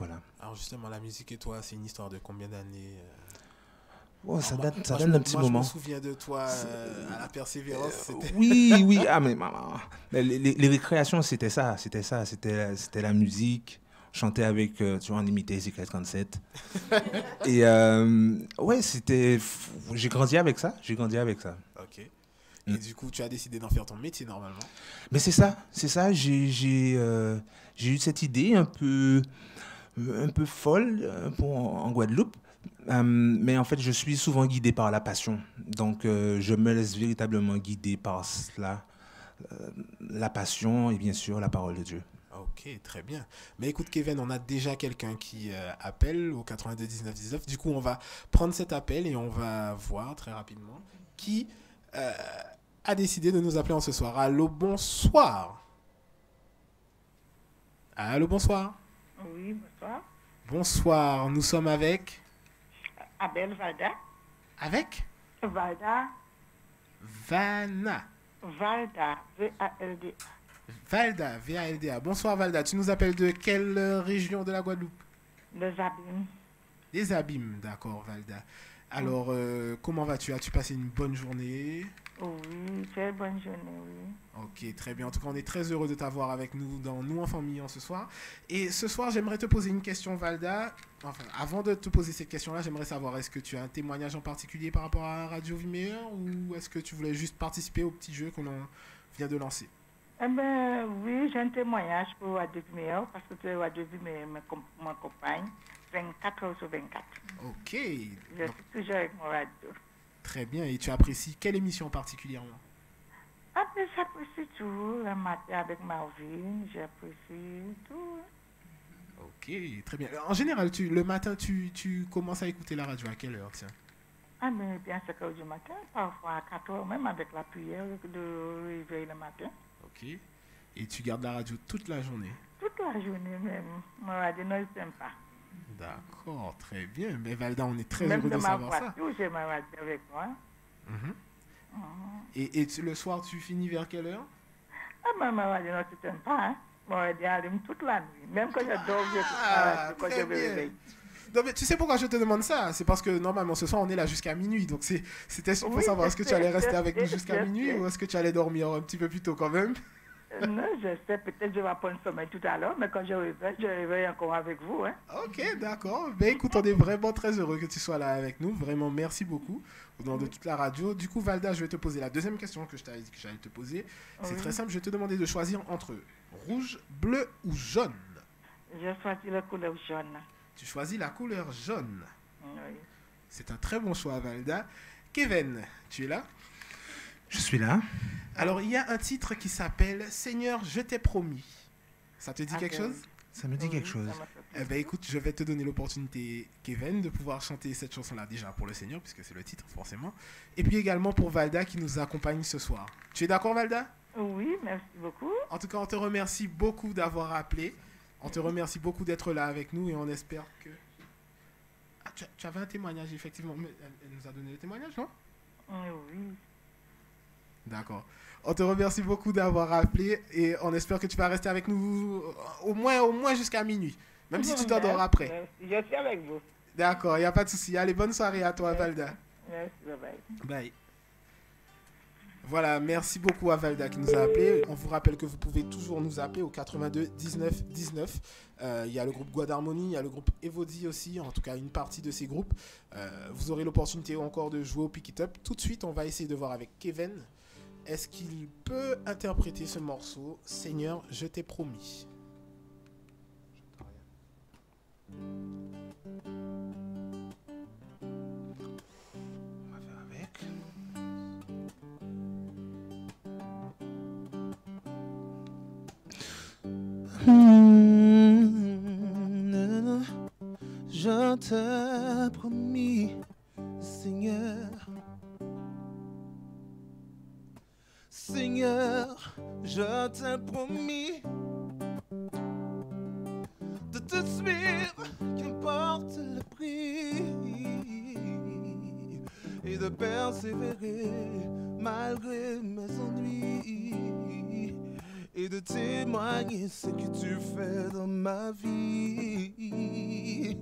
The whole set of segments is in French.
Voilà. Alors justement, la musique et toi, c'est une histoire de combien d'années euh Oh, ça date, ça moi, date d'un petit moi, moment. Je me souviens de toi euh, à la persévérance. c'était- Oui, oui. Ah, mais maman. Mais les, les- les récréations, c'était ça. C'était ça. C'était c'était la musique. Chanter avec, euh, tu vois, on imitait Secret 37. Et euh, ouais, c'était. J'ai grandi avec ça. J'ai grandi avec ça. Ok. Mm. Et du coup, tu as décidé d'en faire ton métier normalement. Mais c'est ça, c'est ça. J'ai j'ai, euh, j'ai eu cette idée un peu, un peu folle euh, pour, en Guadeloupe. Euh, mais en fait, je suis souvent guidé par la passion. Donc, euh, je me laisse véritablement guider par cela. Euh, la passion et bien sûr la parole de Dieu. Ok, très bien. Mais écoute, Kevin, on a déjà quelqu'un qui euh, appelle au 92 19 19. Du coup, on va prendre cet appel et on va voir très rapidement qui euh, a décidé de nous appeler en ce soir. Allô, bonsoir. Allô, bonsoir. Oui, bonsoir. Bonsoir, nous sommes avec. Abel Valda. Avec Valda. Vanna. Valda. V-A-L-D. Valda, V-A-L-D-A. Bonsoir Valda, tu nous appelles de quelle région de la Guadeloupe? Les abîmes. Les abîmes, d'accord Valda. Alors, euh, comment vas-tu? As-tu passé une bonne journée? Oui, très bonne journée, oui. Ok, très bien. En tout cas, on est très heureux de t'avoir avec nous dans Nous en famille en ce soir. Et ce soir, j'aimerais te poser une question, Valda. Enfin, avant de te poser cette question-là, j'aimerais savoir est-ce que tu as un témoignage en particulier par rapport à Radio Vimeo ou est-ce que tu voulais juste participer au petit jeu que l'on vient de lancer? Eh bien, oui, j'ai un témoignage pour Radio Vimeo parce que Radio Vimeo me com- m'accompagne 24 heures sur 24. Ok, Je suis toujours avec mon radio. Très bien. Et tu apprécies quelle émission particulièrement? Après, j'apprécie tout. Le matin avec Marvin, j'apprécie tout. Ok, très bien. En général, tu, le matin, tu, tu commences à écouter la radio à quelle heure tiens? Ah, mais bien 5 heures du matin, parfois à 4 heures, même avec la prière de réveil le matin. Ok. Et tu gardes la radio toute la journée? Toute la journée même. Mon radio ne s'aime pas. D'accord, très bien. Mais Valda, on est très même heureux de de ma savoir ça. voiture, j'ai ma radio avec moi. Mhm. Mhm. Et, et tu- le soir, tu finis vers quelle heure? Ah, ma radio ne s'aime pas. Hein. Mon radio allume toute la nuit. Même quand je dors, je Ah, la radio quand je me réveille. Non, mais tu sais pourquoi je te demande ça? C'est parce que normalement, ce soir, on est là jusqu'à minuit. Donc, c'est- c'était pour Oui, savoir je est-ce que tu allais rester je avec nous jusqu'à je minuit ou est-ce que tu allais dormir un petit peu plus tôt quand même? Euh, Non, je sais, peut-être je vais prendre sommeil tout à l'heure, mais quand je réveille, je réveille encore avec vous. Hein. Ok, d'accord. Ben écoute, on est vraiment très heureux que tu sois là avec nous. Vraiment, merci beaucoup au nom de toute la radio. Du coup, Valda, je vais te poser la deuxième question que je t'avais dit que j'allais te poser. C'est Oui. très simple. Je vais te demander de choisir entre rouge, bleu ou jaune. Je choisis la couleur jaune. Tu choisis la couleur jaune. Oui. C'est un très bon choix, Valda. Kevin, tu es là? Je suis là. Alors, il y a un titre qui s'appelle Seigneur, je t'ai promis. Ça te dit quelque Ok. chose? Ça me dit Oui, quelque chose. Eh ben écoute, je vais te donner l'opportunité, Kevin, de pouvoir chanter cette chanson-là déjà pour le Seigneur, puisque c'est le titre forcément, et puis également pour Valda qui nous accompagne ce soir. Tu es d'accord, Valda? Oui, merci beaucoup. En tout cas, on te remercie beaucoup d'avoir appelé. On te remercie beaucoup d'être là avec nous et on espère que. Ah, tu, tu avais un témoignage, effectivement. Elle nous a donné le témoignage, non? Oui. D'accord. On te remercie beaucoup d'avoir appelé et on espère que tu vas rester avec nous euh, au moins, au moins jusqu'à minuit. Même si tu t'endors après. merci. Je suis avec vous. D'accord, il n'y a pas de souci. Allez, bonne soirée à toi, Valda. Merci, bye bye. Bye. Voilà, merci beaucoup à Valda qui nous a appelé. On vous rappelle que vous pouvez toujours nous appeler au 82 19 19. Euh, Il y a le groupe Guadarmony, il y a le groupe Evodi aussi, en tout cas une partie de ces groupes. Euh, vous aurez l'opportunité encore de jouer au Pick It Up. Tout de suite, on va essayer de voir avec Kevin. Est-ce qu'il peut interpréter ce morceau Seigneur, je t'ai promis? On va faire avec. Hmm, Je t'ai promis, Seigneur. Je t'ai promis de te suivre, qu'importe le prix, et de persévérer malgré mes ennuis, et de témoigner ce que tu fais dans ma vie.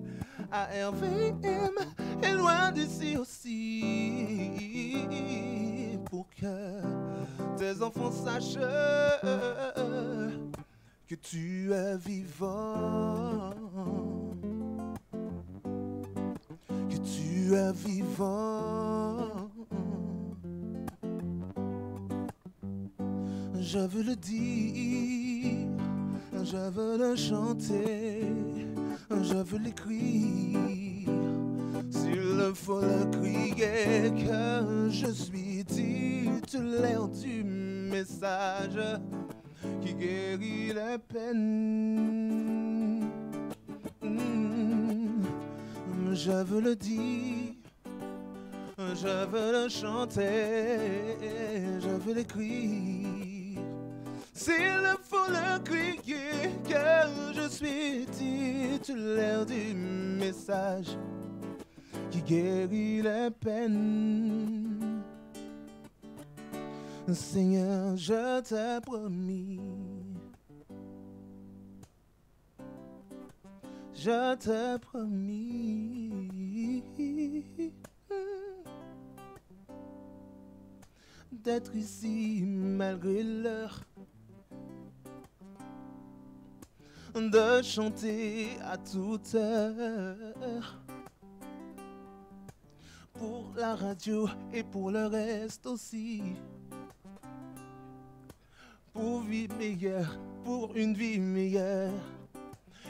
ARVM est je veux le chanter, je veux l'écrire. S'il faut le crier que je suis titulaire du message qui guérit les peines. Mm. Je veux le dire, je veux le chanter, je veux l'écrire. S'il faut le crier que je suis titulaire du message qui guérit les peines. Seigneur, je t'ai promis. Je t'ai promis d'être ici malgré l'heure. De chanter à toute heure. Pour la radio et pour le reste aussi pour vivre meilleure, pour une vie meilleure.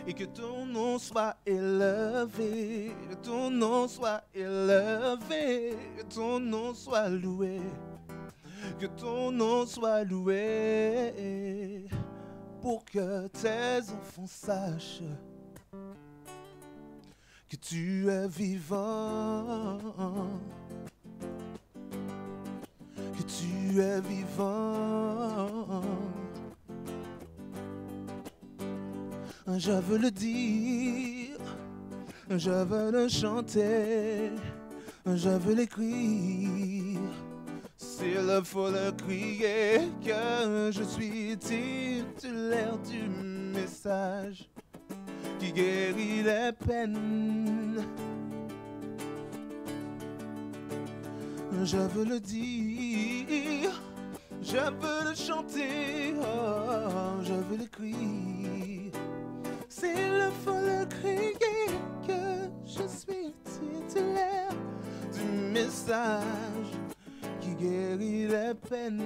Et que ton nom soit élevé, ton nom soit élevé, ton nom soit loué, que ton nom soit loué, pour que tes enfants sachent que tu es vivant, que tu es vivant. Je veux le dire, je veux le chanter, je veux l'écrire. S'il faut le crier, que je suis titulaire du message qui guérit les peines. Je veux le dire, je veux le chanter, oh, je veux l'écrire. S'il faut le crier, que je suis titulaire du message guérit les peines.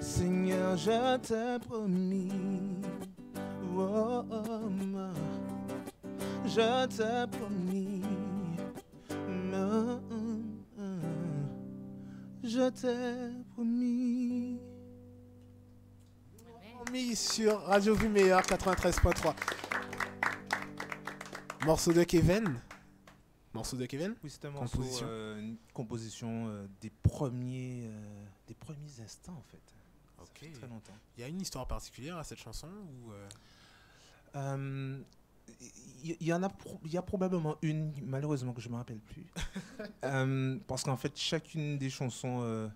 Seigneur, je t'ai promis, oh, oh, ma, je t'ai promis, je t'ai promis. Mis sur Radio Vue Meilleure 93.3. Morceau de Kevin. Morceau de Kevin Oui, c'est un morceau, Composition. euh, une composition euh, des premiers, euh, des premiers instants en fait. Ça fait très longtemps. Il y a une histoire particulière à cette chanson ou Il y, y en a, il y a probablement une, malheureusement que je me rappelle plus, parce qu'en fait chacune des chansons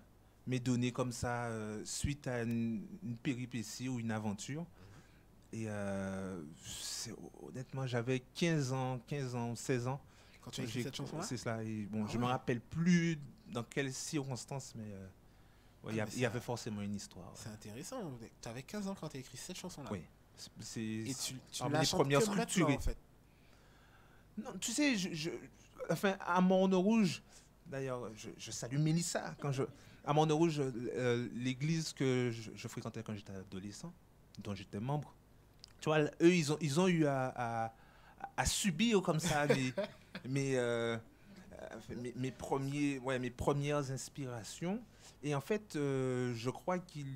m'est donnée comme ça suite à une, une péripétie ou une aventure. Et euh, c'est- honnêtement, j'avais 15 ans, 15 ans, 16 ans. Quand tu as écrit cette chanson-là C'est cela. Et bon, Ah je me ouais. rappelle plus dans quelles circonstances, mais euh, il y, Ah, y avait forcément une histoire. C'est intéressant. Tu avais 15 ans quand tu as écrit cette chanson-là. Oui. C'est- Et tu, tu parmi la les chantes premières structurées. en fait. Non, tu sais, je, je- enfin, à Morne Rouge, d'ailleurs, je, je salue Mélissa. Quand je, à Morne Rouge, euh, l'église que je, je fréquentais quand j'étais adolescent, dont j'étais membre, tu vois, eux, ils ont, ils ont eu à, à- à subir comme ça mes, mes, euh, euh, mes, mes premiers, ouais, mes premières inspirations. Et en fait, euh, je crois qu'ils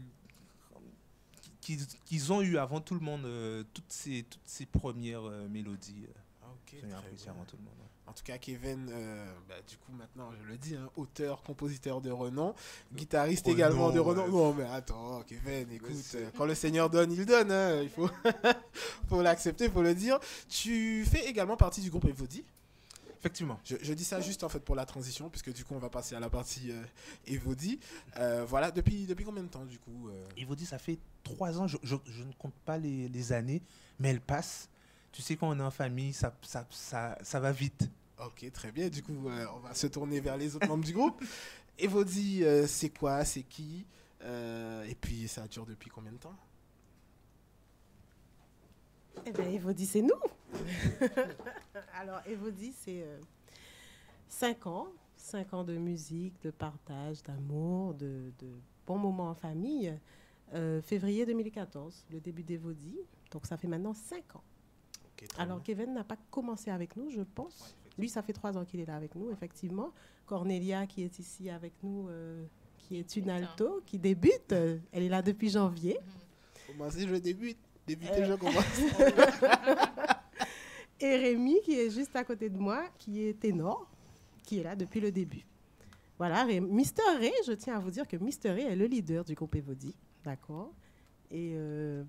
ont eu avant tout le monde toutes, ces, toutes ces premières mélodies. Ah, ok, très bien. avant tout le monde. En tout cas, Kevin, euh, bah, du coup, maintenant, je le dis, hein, auteur, compositeur de renom, guitariste Oh également non, de renom. ouais. Non, mais attends, Kevin, écoute, euh, quand le Seigneur donne, il donne, hein, il faut, faut l'accepter, faut le dire. Tu fais également partie du groupe Evody. Effectivement. Je, je dis ça juste en fait pour la transition, puisque du coup, on va passer à la partie euh, Evody. Euh, voilà, depuis, depuis combien de temps, du coup euh, dit, ça fait trois ans, je, je- je ne compte pas les, les années, mais elles passent. Tu sais, quand on est en famille, ça, ça, ça, ça va vite. Ok, très bien. Du coup, euh, on va se tourner vers les autres membres du groupe. Evody, euh, c'est quoi C'est qui Euh, Et puis, ça dure depuis combien de temps? Eh bien, Evody, c'est nous. Alors, Evody, c'est 5 ans. 5 ans de musique, de partage, d'amour, de, de bons moments en famille. Euh, février 2014, le début d'Evody. Donc, ça fait maintenant 5 ans. Alors. Kevin n'a pas commencé avec nous, je pense. Ouais. Lui, ça fait 3 ans qu'il est là avec nous, effectivement. Cornelia, qui est ici avec nous, euh, qui est une hein. alto, qui débute. euh, elle est là depuis janvier. Commencer, je débute. Débuter, Euh. je commence. Et Rémi, qui est juste à côté de moi, qui est ténor, qui est là depuis le début. Voilà, Ré- Mister Ray, je tiens à vous dire que Mister Ray est le leader du groupe Evody. D'accord? Et, euh,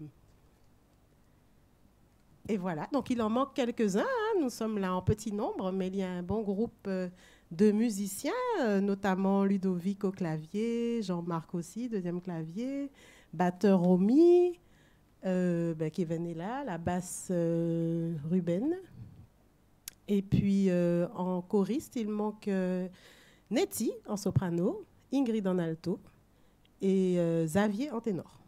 et voilà, donc il en manque quelques-uns. hein. Nous sommes là en petit nombre, mais il y a un bon groupe euh, de musiciens, euh, notamment Ludovic au clavier, Jean-Marc aussi, deuxième clavier, batteur Romy, euh, ben, Kevin est là, la basse Ruben. Et puis en choriste, il manque Nettie en soprano, Ingrid en alto et Xavier en ténor.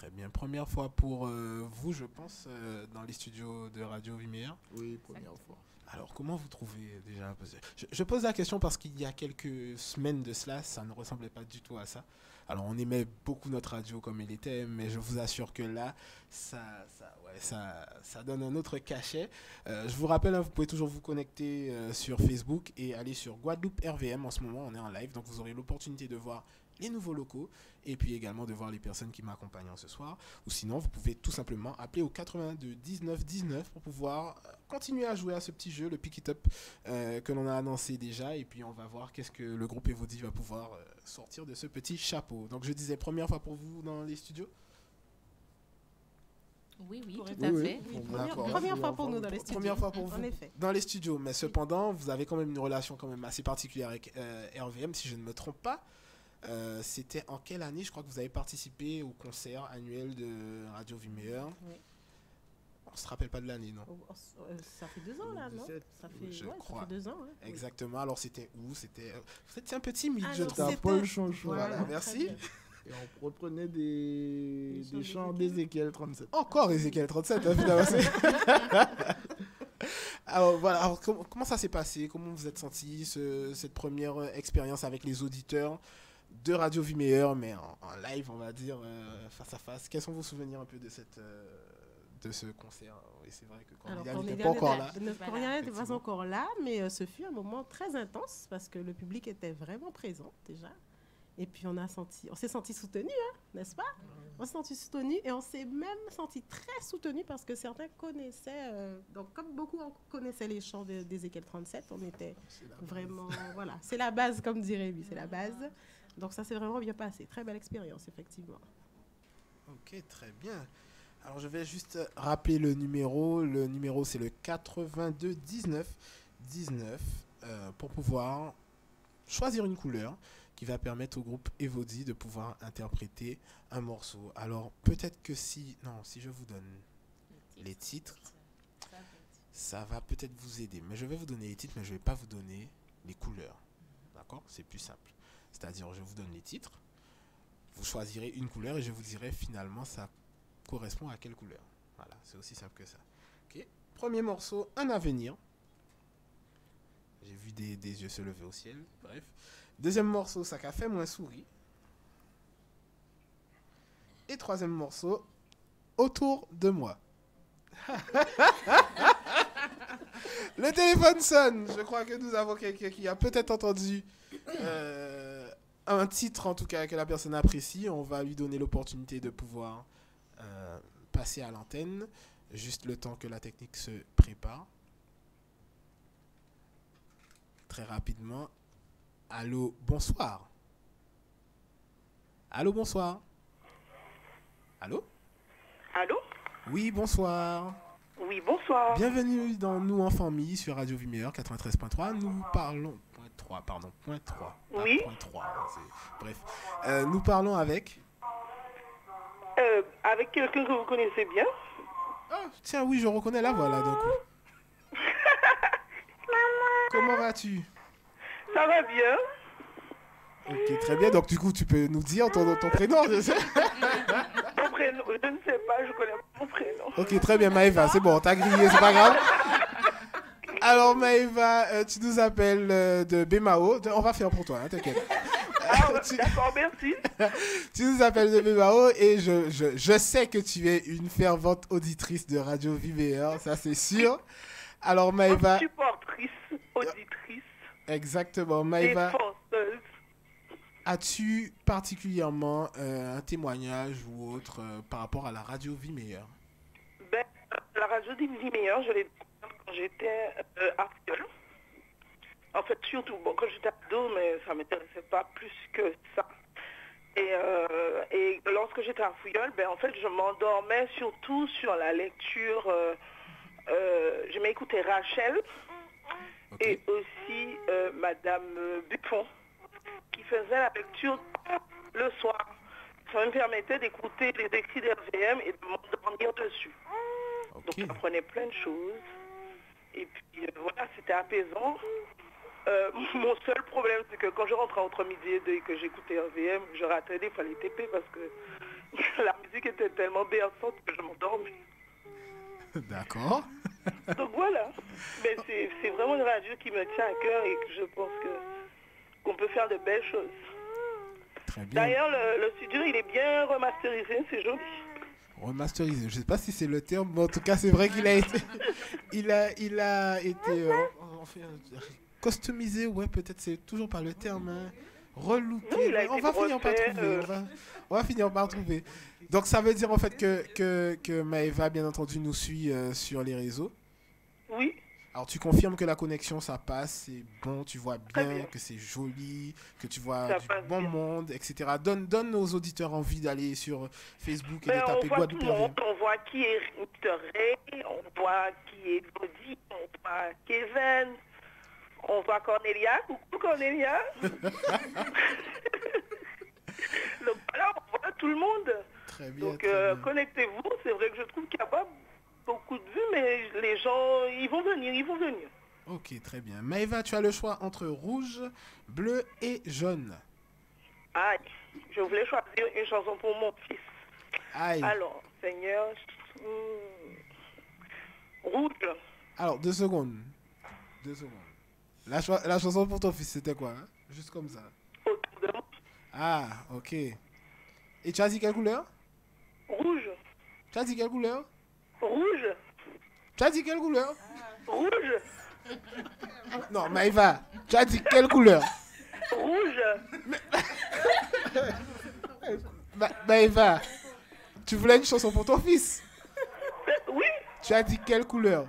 Très bien. Première fois pour euh, vous, je pense, euh, dans les studios de Radio Vimeo. Oui, première fois. Alors, comment vous trouvez déjà je, je pose la question parce qu'il y a quelques semaines de cela, ça ne ressemblait pas du tout à ça. Alors, on aimait beaucoup notre radio comme elle était, mais je vous assure que là, ça, ça, ouais, ça, ça donne un autre cachet. Euh, je vous rappelle, hein, vous pouvez toujours vous connecter sur Facebook et aller sur Guadeloupe RVM. En ce moment, on est en live, donc vous aurez l'opportunité de voir les nouveaux locaux et puis également de voir les personnes qui m'accompagnent ce soir. Ou sinon, vous pouvez tout simplement appeler au 82 19 19 pour pouvoir euh, continuer à jouer à ce petit jeu, le Pick It Up, euh, que l'on a annoncé déjà. Et puis, on va voir qu'est-ce que le groupe Evody va pouvoir euh, sortir de ce petit chapeau. Donc, je disais, première fois pour vous dans les studios? Oui, oui, tout à Oui, fait. oui. Première, fois pour nous dans les studios. Première fois pour En vous effet. dans les studios. Mais cependant, vous avez quand même une relation quand même assez particulière avec euh, RVM, si je ne me trompe pas. Euh, C'était en quelle année Je crois que vous avez participé au concert annuel de Radio Vimeo. Oui. On se rappelle pas de l'année, non? Oh, oh, euh, Ça fait deux ans là, non? 2017, ça fait, je ouais, ça crois. fait deux ans. hein. Oui. Exactement. Alors, c'était où? C'était. euh, Vous étiez un peu timide, Ah, je trouve. Paul Chanchon. Voilà, merci. Et on reprenait des, chants des chants d'Ézéchiel. d'Ézéchiel 37. Encore Ezekiel 37, hein, finalement, alors voilà, alors, comment, comment ça s'est passé? Comment vous êtes senti ce- cette première expérience avec les auditeurs? De Radio Vimeo, mais en, en live, on va dire, euh, face à face Quels sont vos souvenirs un peu de, cette, euh, de ce concert? Oui, c'est vrai que Cornelia n'était pas encore là. Cornelia n'était pas encore là, mais euh, ce fut un moment très intense parce que le public était vraiment présent déjà. Et puis on a senti, on s'est senti soutenu, hein, n'est-ce pas? On s'est senti soutenu et on s'est même senti très soutenu parce que certains connaissaient, euh, donc comme beaucoup on connaissait les chants de- d'Ézéchiel 37, on était vraiment, voilà, c'est la base comme dirait lui, c'est la base. Donc ça s'est vraiment bien passé, très belle expérience effectivement. Ok, très bien. Alors je vais juste rappeler le numéro. Le numéro c'est le 82 19 19 euh, pour pouvoir choisir une couleur qui va permettre au groupe Evody de pouvoir interpréter un morceau. Alors peut-être que si non, si je vous donne les titres, ça va peut-être vous aider. Mais je vais vous donner les titres, mais je ne vais pas vous donner les couleurs. D'accord? C'est plus simple. C'est-à-dire, je vous donne les titres, vous choisirez une couleur et je vous dirai finalement ça correspond à quelle couleur. Voilà, c'est aussi simple que ça. Ok. Premier morceau, un avenir. J'ai vu des, yeux se lever au ciel. Bref. Deuxième morceau, ça qu'a fait moins souris. Et troisième morceau, autour de moi. Le téléphone sonne. Je crois que nous avons quelqu'un qui a peut-être entendu euh, un titre, en tout cas, que la personne apprécie. On va lui donner l'opportunité de pouvoir euh, passer à l'antenne. Juste le temps que la technique se prépare. Très rapidement. Allô, bonsoir. Allô, bonsoir. Allô? Allô? Oui, bonsoir. Oui, bonsoir. Bienvenue dans Nous en famille sur Radio Vimeo 93.3. Nous parlons. Point 3, pardon. Point 3. pas Oui. Point 3. c'est- Bref. Euh, nous parlons avec. Euh, avec quelqu'un que vous connaissez bien Ah, Tiens, oui, je reconnais la voix là coup. Comment vas-tu? Ça va bien Ok, très bien. Donc, du coup, tu peux nous dire ton, ton prénom je sais. Prénom, je ne sais pas, je connais pas mon prénom. Ok, très bien, Maëva. C'est bon, t'as grillé, c'est pas grave. Alors, Maëva, euh, tu nous appelles euh, de Bemao. On va faire pour toi, hein, t'inquiète. Ah, Tu- d'accord, merci. Tu nous appelles de Bemao et je, je, je sais que tu es une fervente auditrice de Radio VVR, ça c'est sûr. Alors, Maëva, Supportrice, auditrice, exactement, Maëva, défenseuse. as-tu particulièrement euh, un témoignage ou autre par rapport à la Radio Vie Meilleure Ben, la radio Vie Meilleure, je l'ai j'étais euh, à. En fait, surtout, bon, quand j'étais ado, mais ça m'intéressait pas plus que ça. Et, euh, et lorsque j'étais à Fouilleul, ben, en fait, je m'endormais surtout sur la lecture. Euh, je m'écoutais Rachel et aussi Madame Buffon qui faisait la lecture le soir. Ça me permettait d'écouter les écrits d'RVM et de m'endormir dessus. Donc j'apprenais plein de choses. Et puis euh, voilà, c'était apaisant. Euh, mon seul problème, c'est que quand je rentrais entre midi et deux et que j'écoutais RVM, je ratais il fallait TP parce que la musique était tellement berçante que je m'endormais. D'accord. Donc voilà. Mais c'est c'est vraiment une radio qui me tient à cœur et que je pense que qu'on peut faire de belles choses. Très bien. D'ailleurs, le, le studio, il est bien remasterisé, c'est joli. Remasterisé. Je sais pas si c'est le terme, mais en tout cas, c'est vrai qu'il a été, il a, il a été, euh, enfin, customisé. Ouais, peut-être c'est toujours pas le terme. Hein. Relooké. Oui, on va finir par trouver. On, va, on va finir par trouver. Donc ça veut dire en fait que que, que Maëva, bien entendu, nous suit euh, sur les réseaux. Oui, Alors tu confirmes que la connexion ça passe, c'est bon, tu vois bien, bien. que c'est joli, que tu vois Ça du bon bien. monde, etc. Donne, donne aux auditeurs envie d'aller sur Facebook et Ben, de on taper voit tout monde, on voit qui est. Ray, on voit qui est Body, on voit Kevin, on voit Cornelia, coucou Cornelia. Donc voilà, on voit tout le monde. Très bien. Donc euh, connectez-vous, c'est vrai que je trouve qu'il n'y a pas beaucoup de vues, mais les gens, ils vont venir, ils vont venir. Ok, très bien. Maëva, tu as le choix entre rouge, bleu et jaune. Aïe, je voulais choisir une chanson pour mon fils. Aïe. Alors, Seigneur, hmm, rouge. Alors, deux secondes. Deux secondes. La, chanson pour ton fils, c'était quoi hein? Juste comme ça. autour de moi. Ah, ok. Et tu as dit quelle couleur? Rouge, Tu as dit quelle couleur? Rouge, Tu as dit quelle couleur? Rouge, Non, Maëva, tu as dit quelle couleur? Rouge. Ma- Maëva, tu voulais une chanson pour ton fils Euh, Oui, Tu as dit quelle couleur?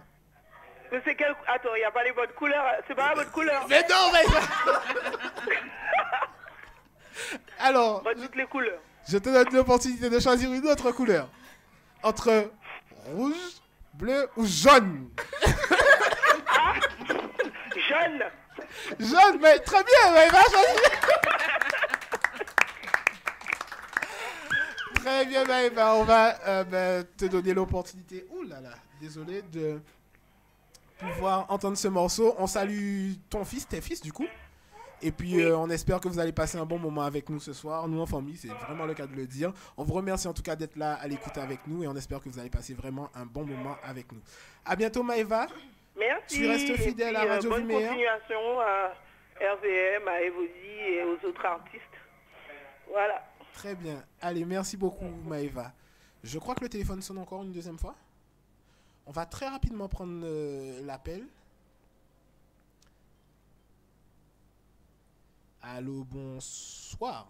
Mais c'est quelle... Attends, il n'y a pas les bonnes couleurs. C'est pas la bonne couleur. Mais non, Maëva Alors, Pas toutes les couleurs. je te donne l'opportunité de choisir une autre couleur. Entre rouge, bleu ou jaune? Jeune. Jaune, mais très bien, Maëva, choisis. Très bien, Maëva, on va euh, ben, te donner l'opportunité, ouh là là, désolé, de pouvoir entendre ce morceau. On salue ton fils, tes fils du coup. Et puis Oui. euh, on espère que vous allez passer un bon moment avec nous ce soir, nous en famille, c'est vraiment le cas de le dire. On vous remercie en tout cas d'être là à l'écoute avec nous et on espère que vous allez passer vraiment un bon moment avec nous. À bientôt Maëva. Merci. Tu restes fidèle à puis, euh, Radio Bonne Viméa continuation à RVM, à Evody et aux autres artistes. Voilà. Très bien. Allez, merci beaucoup Maëva. Je crois que le téléphone sonne encore une deuxième fois. On va très rapidement prendre euh, l'appel. Allô, bonsoir.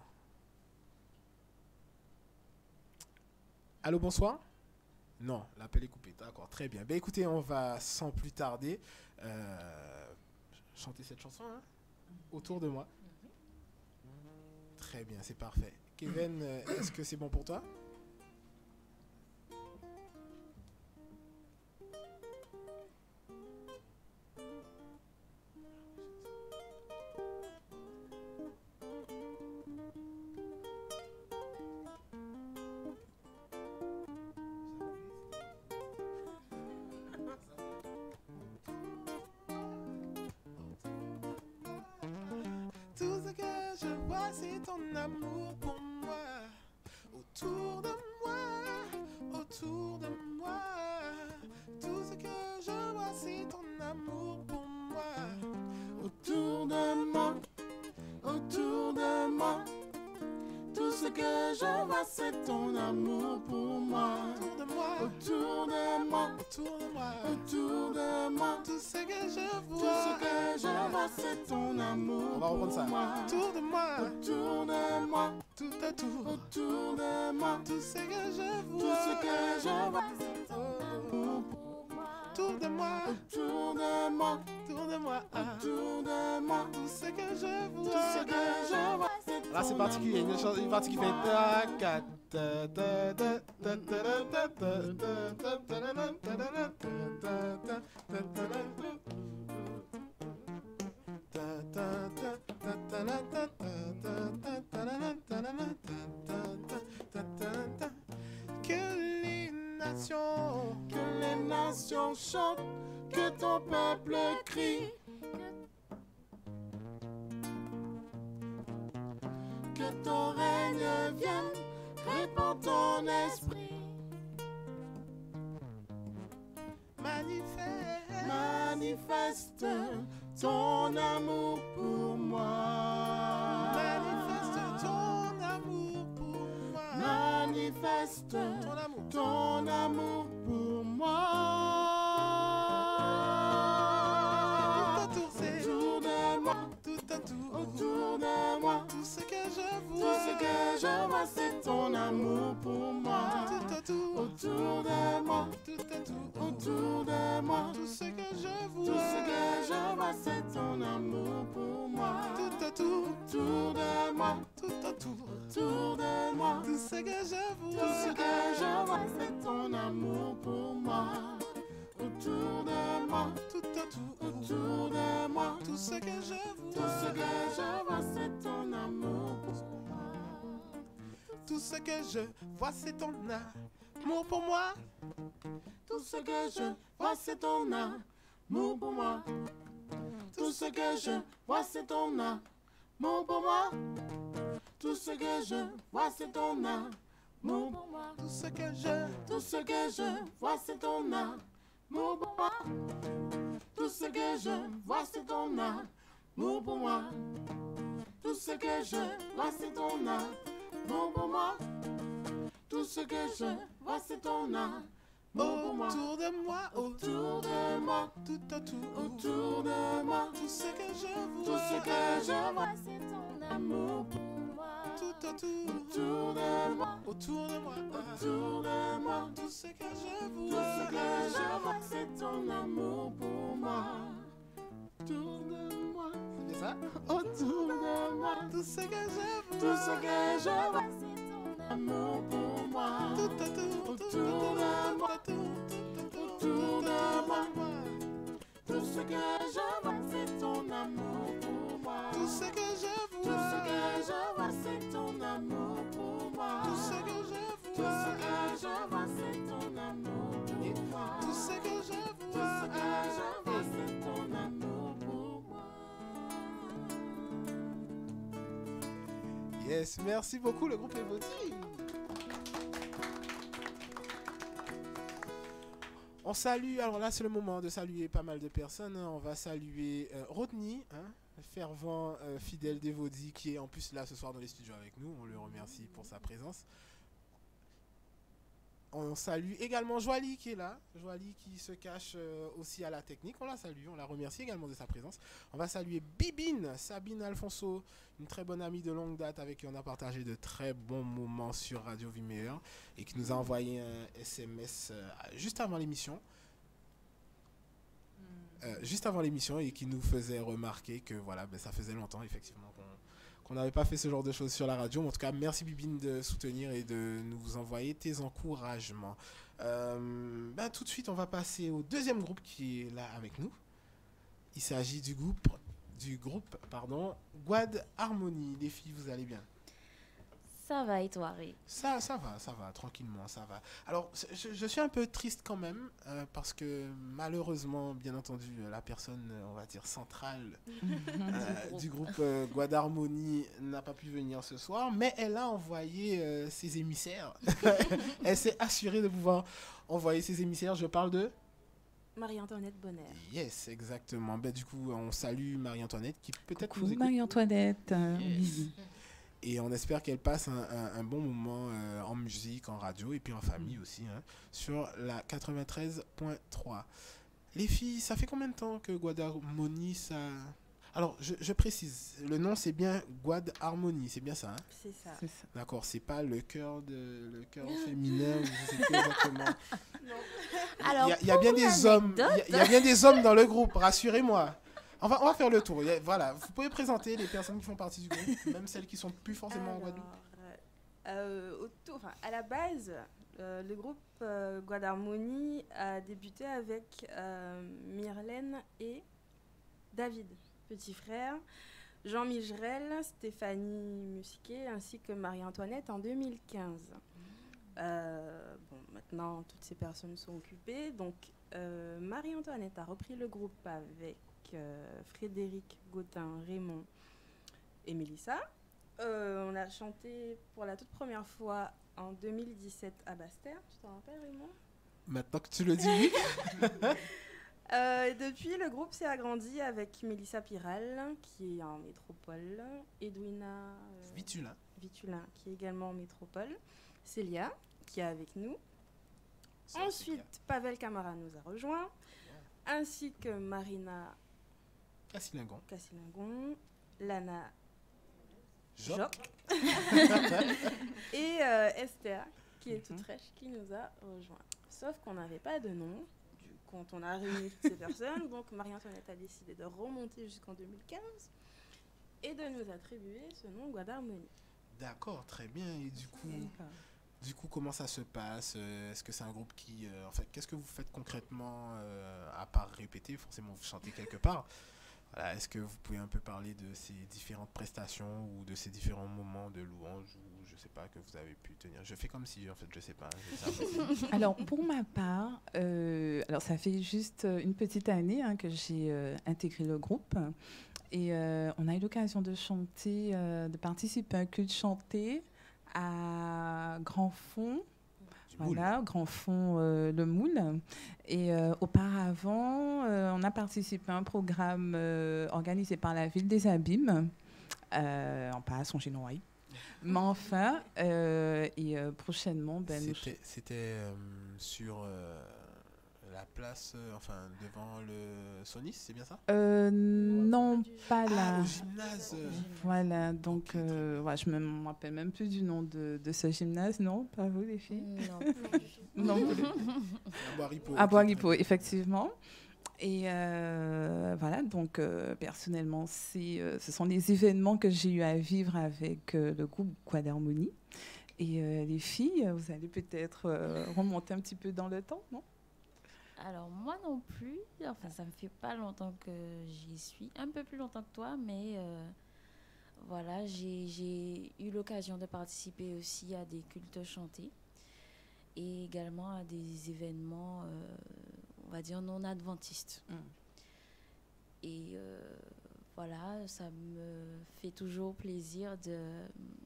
Allô, bonsoir? Non, l'appel est coupé. D'accord, très bien. Ben écoutez, on va sans plus tarder euh, chanter cette chanson hein, autour de moi. Très bien, c'est parfait. Kevin, euh, est-ce que c'est bon pour toi? Autour de moi, Autour de moi, autour de moi. autour de moi. Tout ce que je vois. Tout ce que je vois, Là, c'est particulier. Il y a une, chanson- une partie qui fait ta Que les nations chantent, que ton peuple crie. Que ton règne vienne, répand ton esprit. manifestent Manifeste ton amour pour moi. Manifeste Manifeste Ton amour. ton amour pour moi. Tout ce que je vois, c'est ton amour pour moi. Tout ce que je vois, c'est ton amour pour moi. Tout ce que je vois, c'est ton amour pour moi. Tout ce que je vois, c'est ton amour pour moi. Tout ce que je. Tout ce que je vois, c'est ton amour pour moi. Tout ce que je vois, c'est ton amour pour moi. Tout ce que je vois, c'est ton amour pour moi. Tout ce que je vois, c'est ton amour pour moi. Autour de moi. Autour de moi, Tout autour. autour de moi. Tout ce que je vois. Tout ce que je vois, c'est ton amour pour moi. Tout autour. Autour de moi, Autour de moi. autour de moi. Tout ce que je Tout vois. ce que je vois, c'est ton amour pour moi. Autour de moi, ça? autour de moi. Tout ce que je vois. Tout ce que je vois, c'est ton amour pour moi. Tout autour. Autour de moi, autour de moi. Tout ce que je vois, c'est ton amour pour moi. Tout ce que je Tout ce vois. que je vois, c'est ton amour pour moi. Tout ce que je Tout vois. ce que je vois, c'est ton amour pour moi. Tout ce que je Tout vois. ce que je vois, c'est Merci beaucoup le groupe Evoti. On salue, alors là c'est le moment de saluer pas mal de personnes. hein. On va saluer euh, Rodney, hein, fervent euh, fidèle d'Evodi, qui est en plus là ce soir dans les studios avec nous. On le remercie pour sa présence. On salue également Joali qui est là. Joali qui se cache euh, aussi à la technique. On la salue, on la remercie également de sa présence. On va saluer Bibine, Sabine Alfonso, une très bonne amie de longue date avec qui on a partagé de très bons moments sur Radio Meilleure et qui nous a envoyé un SMS euh, juste avant l'émission. Euh, juste avant l'émission et qui nous faisait remarquer que voilà, ben, ça faisait longtemps effectivement qu'on n'avait pas fait ce genre de choses sur la radio. En tout cas, merci Bibine de soutenir et de nous envoyer tes encouragements. Euh, ben, tout de suite, on va passer au deuxième groupe qui est là avec nous. Il s'agit du groupe, du groupe pardon, Guad Harmony. Les filles, vous allez bien? Ça va et toi, Ré Ça, ça va, ça va, tranquillement, ça va. Alors, je, je suis un peu triste quand même, euh, parce que malheureusement, bien entendu, euh, la personne, euh, on va dire, centrale euh, du groupe euh, Guadarmoni n'a pas pu venir ce soir, mais elle a envoyé euh, ses émissaires. elle s'est assurée de pouvoir envoyer ses émissaires. Je parle de... Marie-Antoinette Bonner. Yes, exactement. Ben, du coup, on salue Marie-Antoinette qui peut-être Coucou nous écoute. Marie-Antoinette. Yes. Et on espère qu'elle passe un, un- un bon moment euh, en musique, en radio et puis en famille aussi, hein, sur la 93.3. Les filles, ça fait combien de temps que Guadarmoni, ça... Alors, je, je précise, le nom c'est bien Guad Harmony, c'est bien ça, hein? C'est ça. D'accord, c'est pas le cœur de le cœur féminin, ou je sais pas exactement. Alors, Il y a, il y a bien des hommes, il y a- l'anecdote- il y, a bien des hommes dans le groupe, rassurez-moi. On va, on va faire le tour. Voilà, vous pouvez présenter les personnes qui font partie du groupe, même celles qui sont plus forcément en Guadeloupe. Alors, euh, enfin, à la base, euh, le groupe euh, Guadarmoni a débuté avec euh, Myrlène et David, petit frère, Jean Migerel, Stéphanie Musquet ainsi que Marie-Antoinette en 2015. Euh, bon, maintenant, toutes ces personnes sont occupées. Donc, euh, Marie-Antoinette a repris le groupe avec euh, Frédéric Gautin, Raymond et Mélissa. Euh, on a chanté pour la toute première fois en 2017 à Bastère. Tu t'en rappelles, Raymond? Maintenant que tu le dis, oui. Euh, depuis, le groupe s'est agrandi avec Mélissa Piral, qui est en métropole, Edwina euh, Vitulin. Vitulin, qui est également en métropole, Célia, qui est avec nous. Ça, Ensuite. Pavel Camara nous a rejoints, ainsi que Marina Cassilingon. Cassilingon, Lana Joc. Joc et euh, Esther, qui est toute Mhm. fraîche, qui nous a rejoints. Sauf qu'on n'avait pas de nom du, quand on a réuni toutes ces personnes. Donc Marie-Antoinette a décidé de remonter jusqu'en 2015 et de nous attribuer ce nom Guadarmoni. D'accord, très bien. Et du coup, du coup, comment ça se passe Euh, Est-ce que c'est un groupe qui, euh, en fait, qu'est-ce que vous faites concrètement euh, à part répéter Forcément, vous chantez quelque part? Voilà, Est-ce que vous pouvez un peu parler de ces différentes prestations ou de ces différents moments de louange ou je sais pas que vous avez pu tenir? Je fais comme si, en fait, je sais pas. je sais pas. Alors, pour ma part, euh, alors ça fait juste euh, une petite année hein, que j'ai euh, intégré le groupe. Et euh, on a eu l'occasion de chanter, euh, de participer à un culte chanté à Grand Fond. Voilà, Grand Fond euh, Le Moule. Et euh, auparavant, euh, on a participé à un programme organisé par la ville des Abîmes, en passe, en chinois. Mais enfin, et prochainement, ben, C'était sur la place, euh, enfin, devant le Sonis, c'est bien ça? Euh, non, pas Ah, là. au gymnase euh, Voilà, donc euh, voilà, je ne me rappelle même plus du nom de, de ce gymnase, non Pas vous, les filles? Non. Non, à Boiripo. effectivement. Et euh, voilà, donc euh, personnellement, c'est, euh, ce sont les événements que j'ai eu à vivre avec euh, le groupe Quadarmoni. Et euh, les filles, vous allez peut-être euh, remonter un petit peu dans le temps, non? Alors, moi non plus. Enfin, ça me fait pas longtemps que j'y suis. Un peu plus longtemps que toi, mais euh, voilà, j'ai eu l'occasion de participer aussi à des cultes chantés et également à des événements, euh, on va dire, non adventistes. Mm. Et euh, voilà, ça me fait toujours plaisir de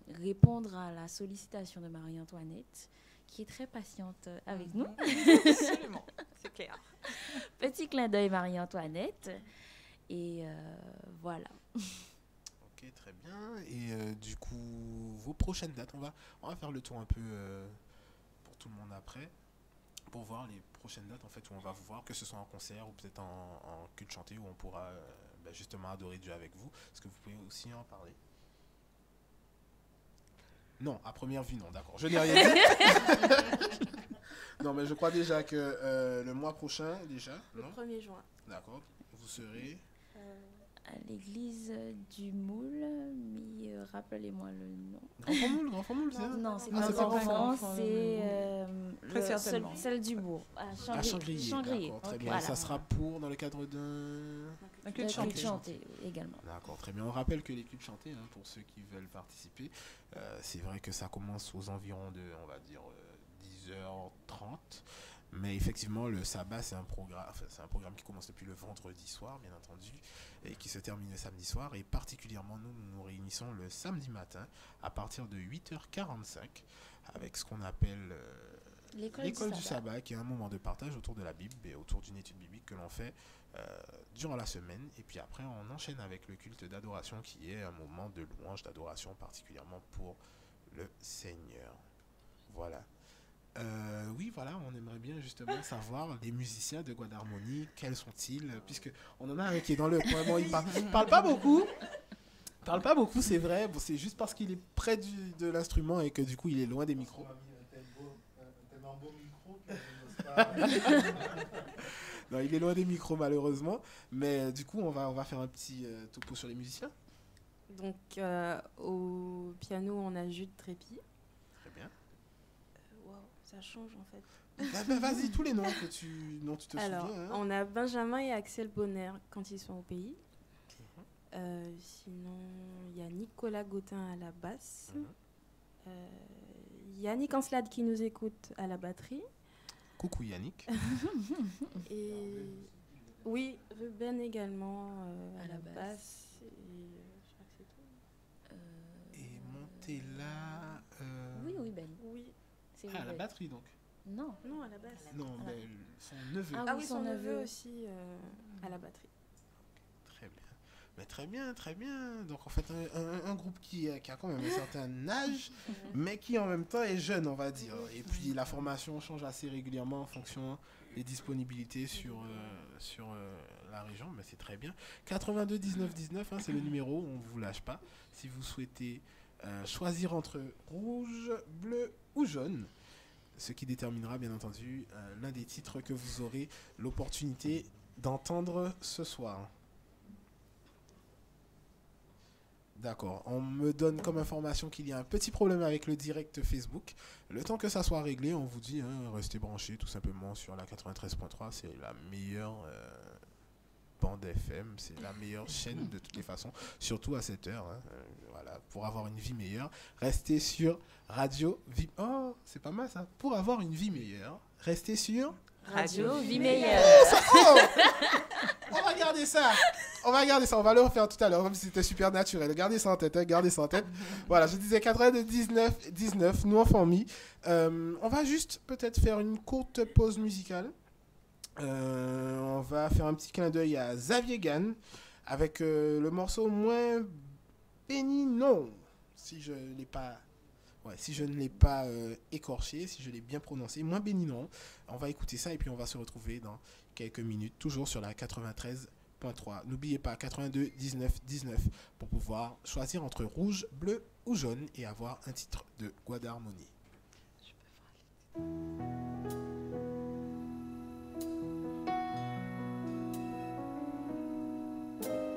répondre à la sollicitation de Marie-Antoinette, qui est très patiente avec nous. Absolument, c'est clair. Petit clin d'œil Marie-Antoinette. Et euh, voilà. Ok, très bien. Et euh, du coup, vos prochaines dates, on va, on va faire le tour un peu euh, pour tout le monde après, pour voir les prochaines dates en fait où on va vous voir, que ce soit en concert ou peut-être en, en culte chanté où on pourra euh, bah, justement adorer Dieu avec vous. Est-ce que vous pouvez aussi en parler? Non, à première vue, non, d'accord. Je n'ai rien dit. non, mais je crois déjà que euh, le mois prochain, déjà, Le non 1er juin. D'accord. Vous serez. Euh, à l'église du Moule, mais euh, rappelez-moi le nom. Grand Fourmoule, Grand Fourmoule, c'est ça Non, c'est Ah, pas c'est pas Grand c'est Très le- certainement. celle, du bourg, à À Changrier. Changrier. Changrier. D'accord, très bien. Voilà. Ça sera pour dans le cadre d'un. La culte chantée. chantée également. D'accord, très bien. On rappelle que les clubs chantés, hein, pour ceux qui veulent participer, euh, c'est vrai que ça commence aux environs de, on va dire, 10h30. Mais effectivement, le sabbat, c'est un programme, enfin, un programme qui commence depuis le vendredi soir, bien entendu, et qui se termine le samedi soir. Et particulièrement, nous, nous nous réunissons le samedi matin à partir de 8h45 avec ce qu'on appelle euh, L'école du sabbat. sabbat, qui est un moment de partage autour de la Bible et autour d'une étude biblique que l'on fait euh, durant la semaine. Et puis après, on enchaîne avec le culte d'adoration qui est un moment de louange, d'adoration particulièrement pour le Seigneur. Voilà. Euh, oui, voilà, on aimerait bien justement savoir les musiciens de Guadarmonie, quels sont-ils Puisque on en a un qui est dans le coin. Bon, il parle, parle pas beaucoup. Il Parle pas beaucoup, c'est vrai. Bon, c'est juste parce qu'il est près du- de l'instrument et que du coup, il est loin des micros. Non, il est loin des micros malheureusement. Mais euh, du coup, on va, on va faire un petit euh, topo sur les musiciens. Donc, euh, au piano, on a Jude Trépi. Très bien. Euh, Waouh, ça change en fait. Bah, bah, Vas-y, tous les noms que tu, dont tu te Alors, souviens. hein. on a Benjamin et Axel Bonner quand ils sont au pays. Euh, sinon, il y a Nicolas Gautin à la basse. Mhm. Euh, Yannick Anslade qui nous écoute à la batterie. Coucou Yannick. Et oui, Ruben également euh, à, À la la basse. basse. Et, euh, je crois que c'est tout. Euh, Et Montella. euh, Oui, oui, Ben. Oui. C'est Ah, à la batterie donc. Non. Non, à la basse. Non, Ah. mais son neveu. Ah Ah oui, son son neveu aussi euh, à la batterie. Très bien. Mais très bien, très bien. Donc en fait, un, un- un groupe qui, a- qui a quand même un certain âge, mais qui en même temps est jeune, on va dire. Et puis la formation change assez régulièrement en fonction des disponibilités sur, euh, sur euh, la région, mais c'est très bien. 82 19 19, hein, c'est le numéro, on ne vous lâche pas. Si vous souhaitez euh, choisir entre rouge, bleu ou jaune, ce qui déterminera bien entendu euh, l'un des titres que vous aurez l'opportunité d'entendre ce soir. D'accord. On me donne comme information qu'il y a un petit problème avec le direct Facebook. Le temps que ça soit réglé, on vous dit, hein, restez branchés tout simplement sur la 93.3. C'est la meilleure euh, bande FM. C'est la meilleure chaîne de toutes les façons. Surtout à cette heure. hein. Euh, voilà. Pour avoir une vie meilleure, restez sur Radio Vie. Oh, c'est pas mal ça. Pour avoir une vie meilleure, restez sur. Radio Vie Meilleure. Oh on va garder ça. On va garder ça. On va le refaire tout à l'heure, comme si c'était super naturel. Gardez ça en tête. hein, gardez ça en tête. Voilà, je disais 99, 19, nous en famille. Euh, on va juste peut-être faire une courte pause musicale. Euh, on va faire un petit clin d'œil à Xavier Gann avec euh, le morceau Moins béni non. Si je je ne l'ai pas euh, écorché, si je l'ai bien prononcé, moins béni non. On va écouter ça et puis on va se retrouver dans quelques minutes, toujours sur la 93.3. N'oubliez pas 82 19 19 pour pouvoir choisir entre rouge, bleu ou jaune et avoir un titre de Guadarmonie. Moins